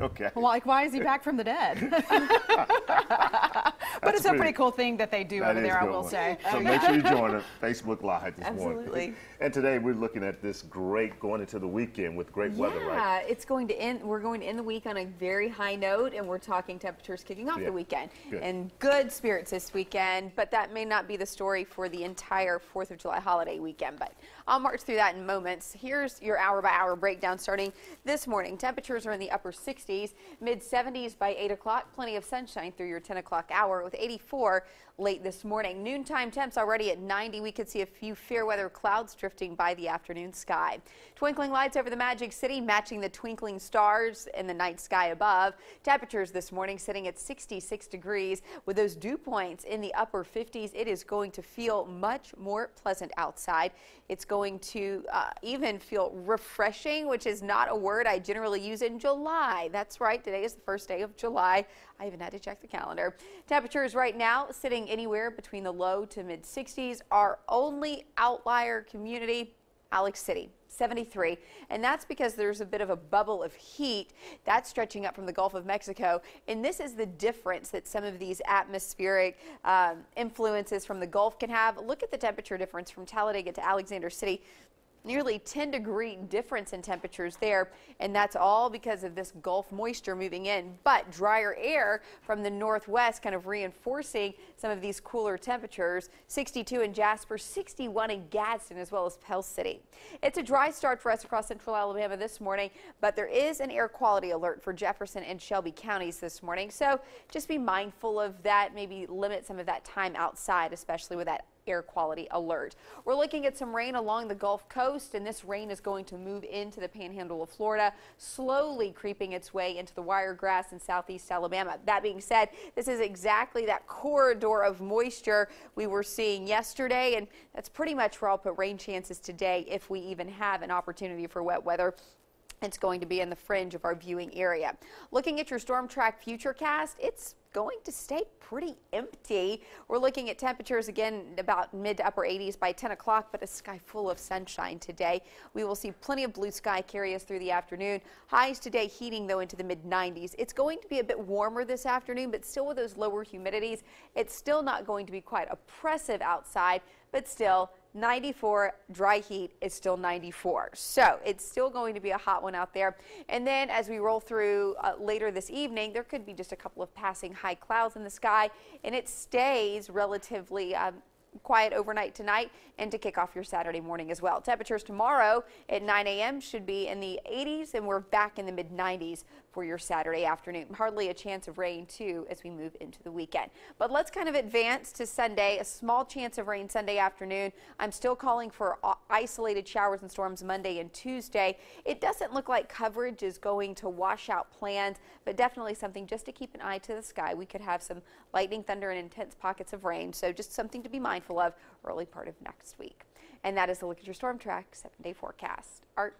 Okay. Well, like, why is he back from the dead? but it's a pretty- pretty cool thing that they do over there, I will one. say. So make sure you join us Facebook Live this morning. Absolutely. morning. And today we're looking at this great going into the weekend with great weather, right? Yeah, it's going to end. We're going to end the week on a very high note, and we're talking temperatures kicking off Yeah. the weekend Good. and good spirits this weekend. But that may not be the story for the entire Fourth of July holiday weekend. But I'll march through that in moments. Here's your hour-by-hour breakdown starting this morning. Temperatures are in the upper 60s, mid 70s by 8 o'clock. Plenty of sunshine through your 10 o'clock hour with 84 late this morning. Noontime temps already at 90. We could see a few fair weather clouds drifting by the afternoon sky. Twinkling lights over the Magic City matching the twinkling stars in the night sky above. Temperatures this morning sitting at 66 degrees with those dew points in the upper 50s. It is going to feel much more pleasant outside. It's going to uh, even feel refreshing, which is not a word I generally use in July. That's right. Today is the first day of July. I even had to check the calendar. Temperatures right now sitting anywhere between the low to mid 60s. Our only outlier community, Alex City. 73, and that's because there's a bit of a bubble of heat that's stretching up from the Gulf of Mexico. And this is the difference that some of these atmospheric um, influences from the Gulf can have. Look at the temperature difference from Talladega to Alexander City nearly 10 degree difference in temperatures there and that's all because of this gulf moisture moving in. But drier air from the northwest kind of reinforcing some of these cooler temperatures. 62 in jasper 61 in gadsden as well as pell city. It's a dry start for us across central alabama this morning but there is an air quality alert for jefferson and shelby counties this morning. So just be mindful of that maybe limit some of that time outside especially with that air quality alert. We're looking at some rain along the Gulf Coast, and this rain is going to move into the panhandle of Florida, slowly creeping its way into the wiregrass in southeast Alabama. That being said, this is exactly that corridor of moisture we were seeing yesterday, and that's pretty much where I'll put rain chances today if we even have an opportunity for wet weather. It's going to be in the fringe of our viewing area. Looking at your storm track futurecast, it's going to stay pretty empty. We're looking at temperatures again about mid to upper 80s by 10 o'clock, but a sky full of sunshine today. We will see plenty of blue sky carry us through the afternoon. Highs today heating though into the mid 90s. It's going to be a bit warmer this afternoon, but still with those lower humidities, it's still not going to be quite oppressive outside, but still 94 dry heat is still 94 so it's still going to be a hot one out there. And then as we roll through uh, later this evening there could be just a couple of passing high clouds in the sky and it stays relatively um, quiet overnight tonight and to kick off your Saturday morning as well. Temperatures tomorrow at 9 a.m. should be in the 80s and we're back in the mid 90s for your Saturday afternoon. Hardly a chance of rain too as we move into the weekend. But let's kind of advance to Sunday. A small chance of rain Sunday afternoon. I'm still calling for uh, isolated showers and storms Monday and Tuesday. It doesn't look like coverage is going to wash out plans, but definitely something just to keep an eye to the sky. We could have some lightning, thunder, and intense pockets of rain. So just something to be mindful of early part of next week. And that is a look at your storm track seven day forecast. Art.